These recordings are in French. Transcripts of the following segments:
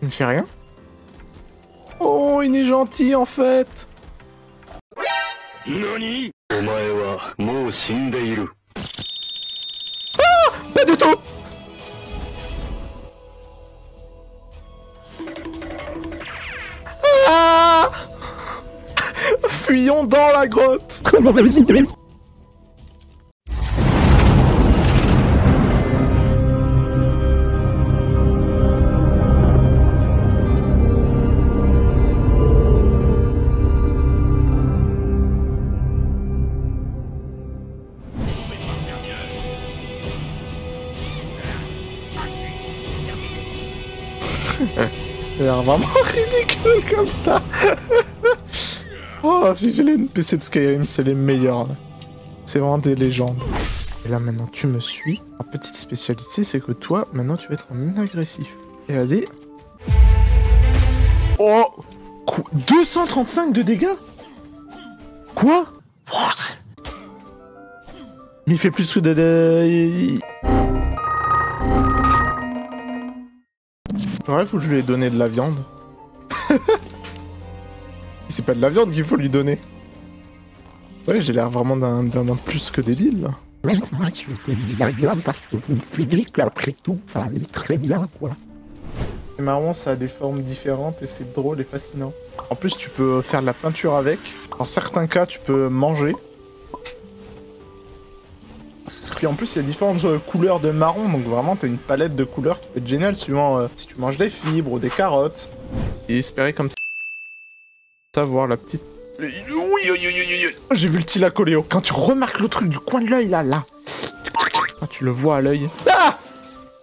Il ne fait rien. Oh, il est gentil en fait. Nani Ah Pas du tout. Ah Fuyons dans la grotte. L'air vraiment ridicule comme ça Oh, vive les NPC de Skyrim, c'est les meilleurs. C'est vraiment des légendes. Et là maintenant, tu me suis. Ma petite spécialité, c'est que toi, maintenant, tu vas être un agressif. Et vas-y. Oh Quoi? 235 de dégâts? Quoi? Mais il fait plus que de... Ouais, faut que je lui ai donné de la viande. C'est pas de la viande qu'il faut lui donner. Ouais, j'ai l'air vraiment d'un plus que débile. là. Mais moi, je te dire bien parce que une physique, après tout, ça allait très bien, quoi. C'est marrant, ça a des formes différentes et c'est drôle et fascinant. En plus, tu peux faire de la peinture avec. Dans certains cas, tu peux manger. Puis en plus, il y a différentes euh, couleurs de marron, donc vraiment, t'as une palette de couleurs qui peut être géniale suivant euh, si tu manges des fibres ou des carottes. Et espérer comme ça, voir la petite. Oui, oui, oui, oui. J'ai vu le Tilacoléo. Quand tu remarques le truc du coin de l'œil là, là. Ah, tu le vois à l'œil. Ah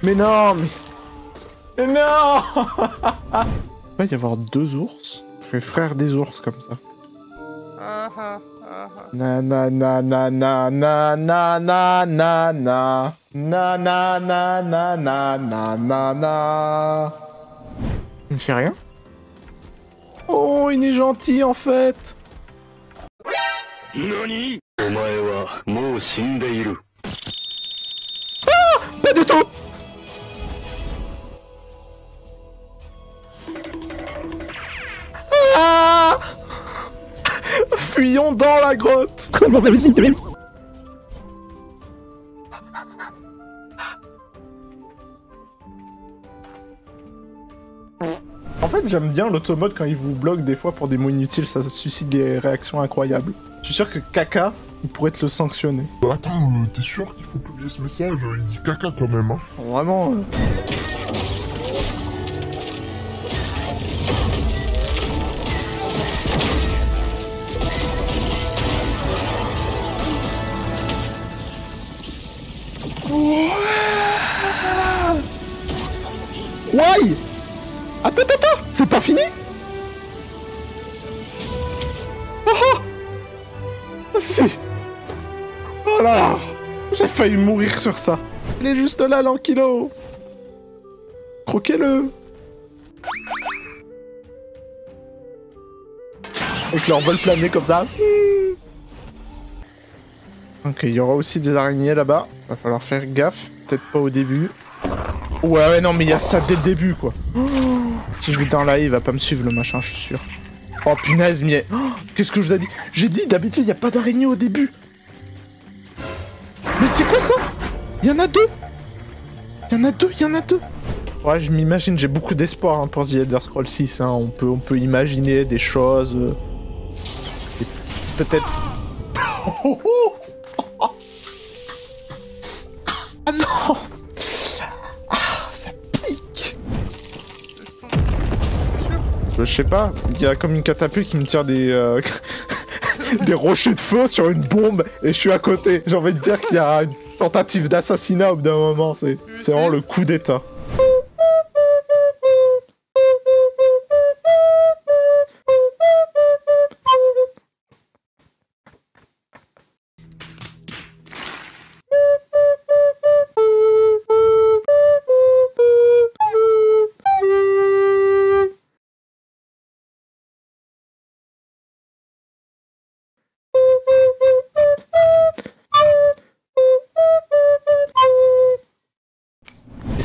Mais non, mais. Mais non Il va y avoir deux ours. On fait frère des ours comme ça. Na na na na na na na na na na na na na na na na na na. Ne fais rien. Oh, il est gentil en fait. Nani? Pas du tout. Dans la grotte En fait, j'aime bien l'automode quand il vous bloque des fois pour des mots inutiles, ça suscite des réactions incroyables. Je suis sûr que Kaka, il pourrait te le sanctionner. Attends, euh, t'es sûr qu'il faut publier ce message? Il dit caca quand même, hein Vraiment. euh. Why? Attends, attends, C'est pas fini Oh oh Ah, si Oh là là J'ai failli mourir sur ça Il est juste là, l'ankylo Croquez-le Avec leur vol plané comme ça. Ok, il y aura aussi des araignées là-bas. Va falloir faire gaffe. Peut-être pas au début. Ouais, ouais, non, mais il y a ça dès le début, quoi. Oh, si je vais dans là, il va pas me suivre, le machin, je suis sûr. Oh, punaise, mais... oh, Qu'est-ce que je vous ai dit? J'ai dit, d'habitude, il y a pas d'araignée au début. Mais c'est quoi ça? Il y en a deux Il y en a deux, il y en a deux Ouais, je m'imagine, j'ai beaucoup d'espoir hein, pour The Elder Scrolls 6. hein. On, peut, on peut imaginer des choses... euh, Peut-être... Ah non Je sais pas, il y a comme une catapulte qui me tire des... euh, des rochers de feu sur une bombe et je suis à côté. J'ai envie de dire qu'il y a une tentative d'assassinat au bout d'un moment. C'est c'est vraiment le coup d'état.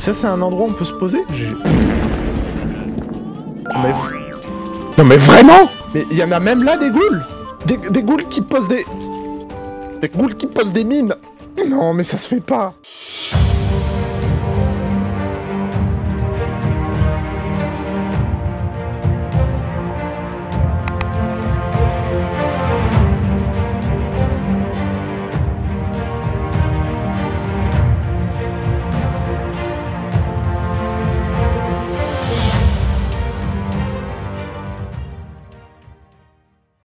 Ça, c'est un endroit où on peut se poser J'ai- Non mais... v- Non mais vraiment Mais il y en a même là des ghouls des, des ghouls qui posent des... Des ghouls qui posent des mines. Non mais ça se fait pas